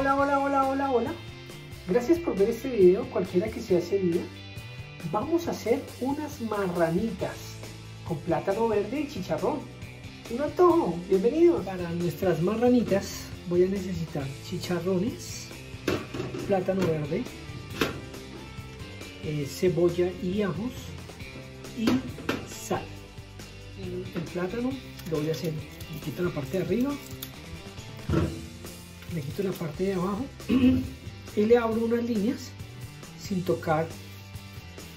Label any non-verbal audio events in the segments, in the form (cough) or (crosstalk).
hola, hola, hola, hola, hola. Gracias por ver este video, cualquiera que sea ese video. Vamos a hacer unas marranitas con plátano verde y chicharrón. Un antojo, bienvenido. Para nuestras marranitas voy a necesitar chicharrones, plátano verde, eh, cebolla y ajos y sal. El, el plátano lo voy a hacer, quito la parte de arriba le quito la parte de abajo (clears throat) y le abro unas líneas sin tocar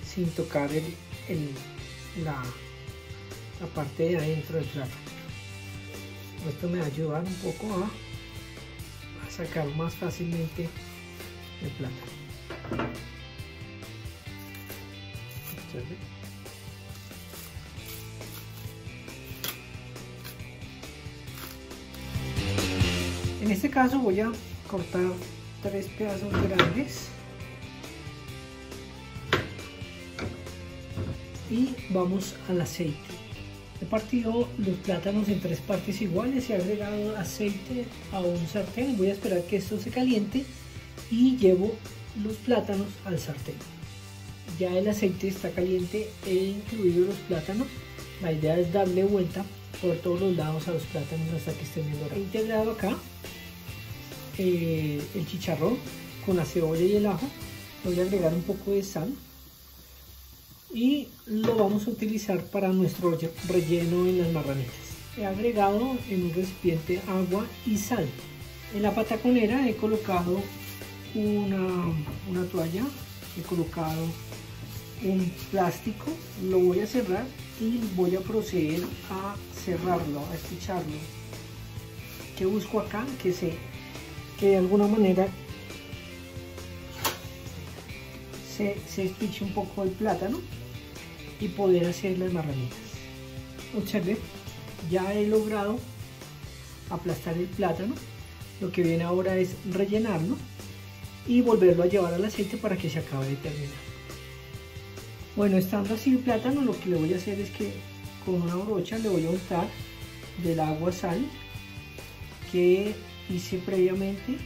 sin tocar el, la, la, parte de adentro del plátano esto me va a ayudar un poco a, a sacar más fácilmente el plátano este caso voy a cortar tres pedazos grandes y vamos al aceite. He partido los plátanos en tres partes iguales y he agregado aceite a un sartén. Voy a esperar que esto se caliente y llevo los plátanos al sartén. Ya el aceite está caliente, he incluido los plátanos. La idea es darle vuelta por todos los lados a los plátanos hasta que estén bien dorados. He integrado acá eh, el chicharrón con la cebolla y el ajo. Voy a agregar un poco de sal y lo vamos a utilizar para nuestro relleno en las marranitas. He agregado en un recipiente agua y sal. En la pataconera he colocado una, una toalla, he colocado un plástico, lo voy a cerrar y voy a proceder a cerrarlo, a esticharlo. ¿Qué busco acá? Que se de alguna manera se, se espiche un poco el plátano y poder hacer las marranitas. Observe, ya he logrado aplastar el plátano. Lo que viene ahora es rellenarlo y volverlo a llevar al aceite para que se acabe de terminar. Bueno, estando así el plátano, lo que le voy a hacer es que con una brocha le voy a untar del agua sal que hice previamente.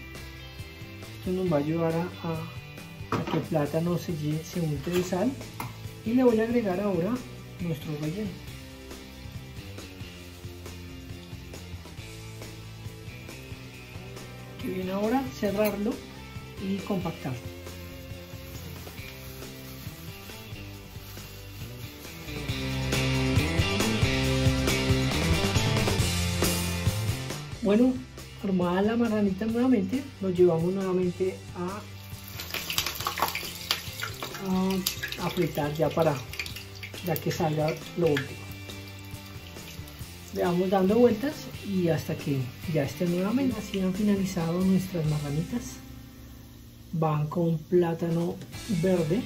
Esto nos va a ayudar a, que el plátano se, se unte de sal. Y le voy a agregar ahora nuestro relleno. Que viene ahora cerrarlo y compactarlo. Bueno, armada la marranita nuevamente, lo llevamos nuevamente a, a, a fritar ya para ya que salga lo último. Le vamos dando vueltas y hasta que ya esté nuevamente. Así han finalizado nuestras marranitas. Van con plátano verde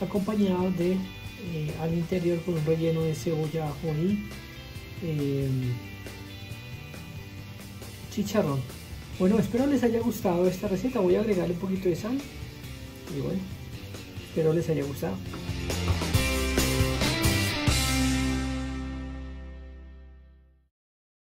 acompañado de eh, al interior con un relleno de cebolla, eh, chicharrón. Bueno, espero les haya gustado esta receta. Voy a agregarle un poquito de sal. Y bueno, espero les haya gustado.